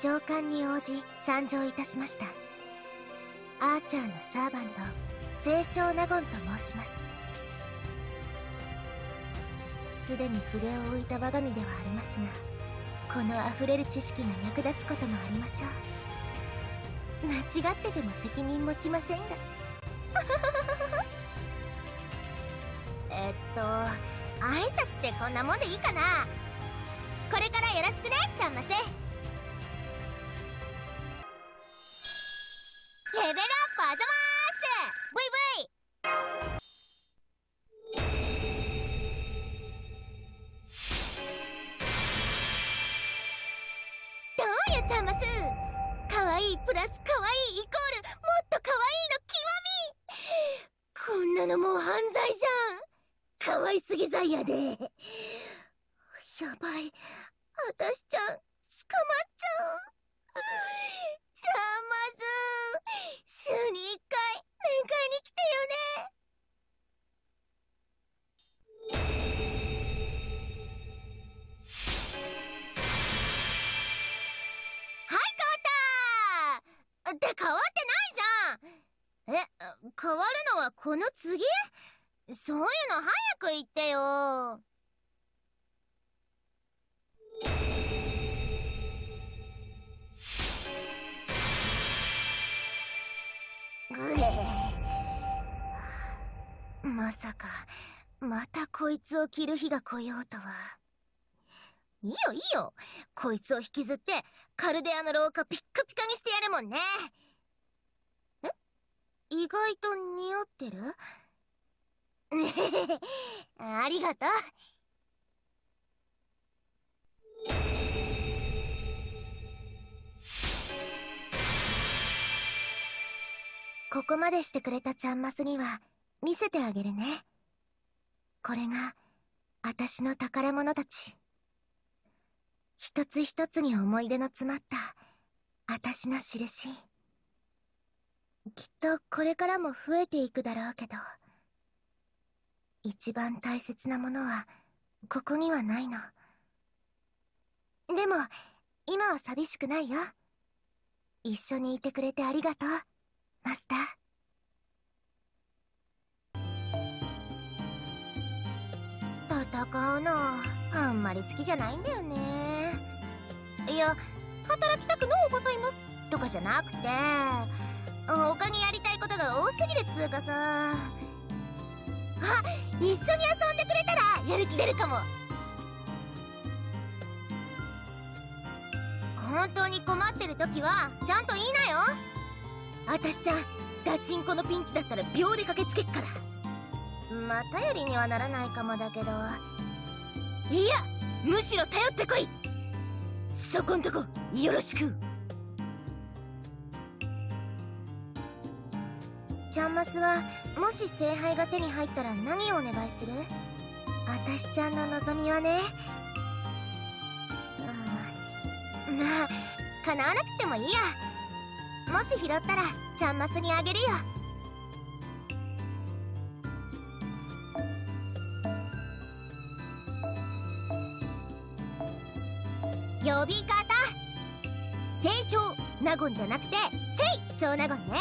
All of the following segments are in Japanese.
召喚に応じ参上いたしました。アーチャーのサーバント清少納言と申します。すでに筆を置いた我が身ではありますがこの溢れる知識が役立つこともありましょう。間違ってても責任持ちませんが。えっと挨拶ってこんなもんでいいかな。これからよろしくねちゃんませプラス可愛いイコールもっと可愛いの極み。こんなのもう犯罪じゃん。可愛すぎ罪やで。やばい。あたしちゃん捕まっちゃう。じゃあまず週に一回面会に来てよね。って変わってないじゃん。え変わるのはこの次？そういうの早く言ってよ。ぐえ。まさかまたこいつを着る日が来ようとは。いいよいいよ。こいつを引きずってカルデアの廊下ピッカピカにしてやるもんね。え？意外と似合ってる？ありがとう。ここまでしてくれたちゃんマスには見せてあげるね。これが私の宝物たち。一つ一つに思い出の詰まった私の印。きっとこれからも増えていくだろうけど一番大切なものはここにはないの。でも今は寂しくないよ。一緒にいてくれてありがとうマスター。戦うのあんまり好きじゃないんだよね。いや働きたくのうございますとかじゃなくて他にやりたいことが多すぎるっつうかさ。あ一緒に遊んでくれたらやる気出るかも。本当に困ってる時はちゃんと言いなよ。あたしちゃんガチンコのピンチだったら秒で駆けつけっから。まあ頼りにはならないかもだけど。いやむしろ頼ってこい。そこんとこよろしく。ちゃんマスはもし聖杯が手に入ったら何をお願いする？あたしちゃんの望みはね。まあ叶わなくてもいいや。もし拾ったらちゃんマスにあげるよ。呼び方清少納言じゃなくて聖少納言ね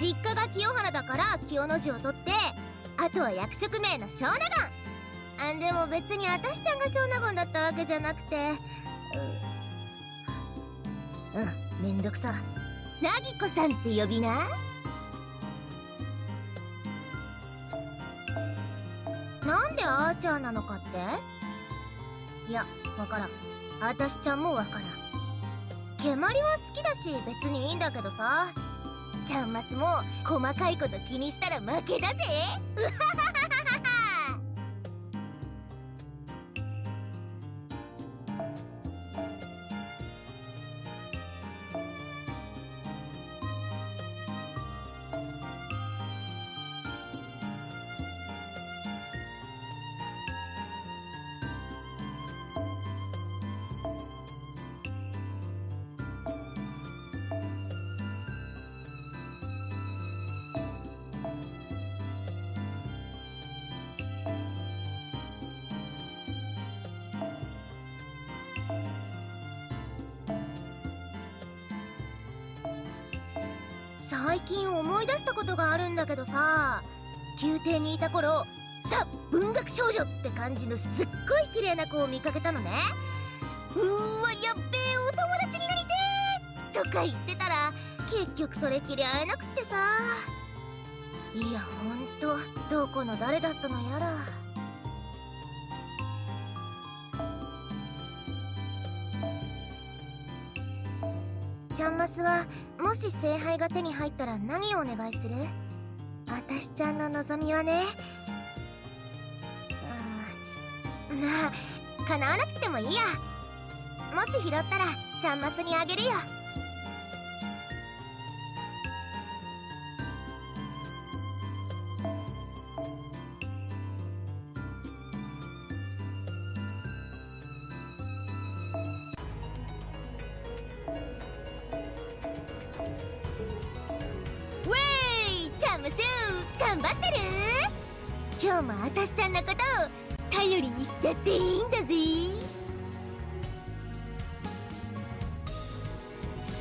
実家が清原だから清の字を取ってあとは役職名の小納言あでも別に私ちゃんが小納言だったわけじゃなくて。うん。めんどくさ。なぎこさんって呼びな。なんでアーチャーなのかって？いやわからん。あたしちゃんもわからん。蹴鞠は好きだし別にいいんだけどさ。ちゃんマスも細かいこと気にしたら負けだぜ。うははは最近思い出したことがあるんだけどさ宮廷にいた頃ザ・文学少女って感じのすっごい綺麗な子を見かけたのねうーわやっべえお友達になりてーとか言ってたら結局それっきり会えなくってさいやほんとどこの誰だったのやら。ちゃんマスはもし聖杯が手に入ったら何をお願いする？私ちゃんの望みはね。うんまあ叶わなくてもいいや。もし拾ったらちゃんマスにあげるよ。頑張ってる？今日もあたしちゃんのことを頼りにしちゃっていいんだぜ。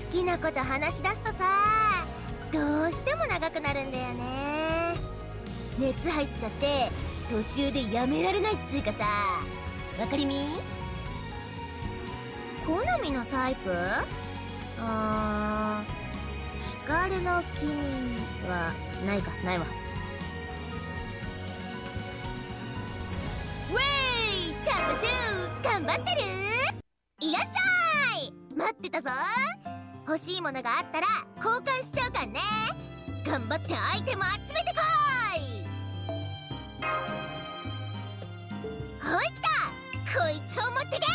好きなこと話し出すとさどうしても長くなるんだよね。熱入っちゃって途中でやめられないっつうかさ。わかりみ？好みのタイプ？あー光の君はないかないわ。待ってるいらっしゃい。待ってたぞ。欲しいものがあったら交換しちゃうからね。頑張ってアイテム集めてこい。ほい来た。こいつを持ってけ。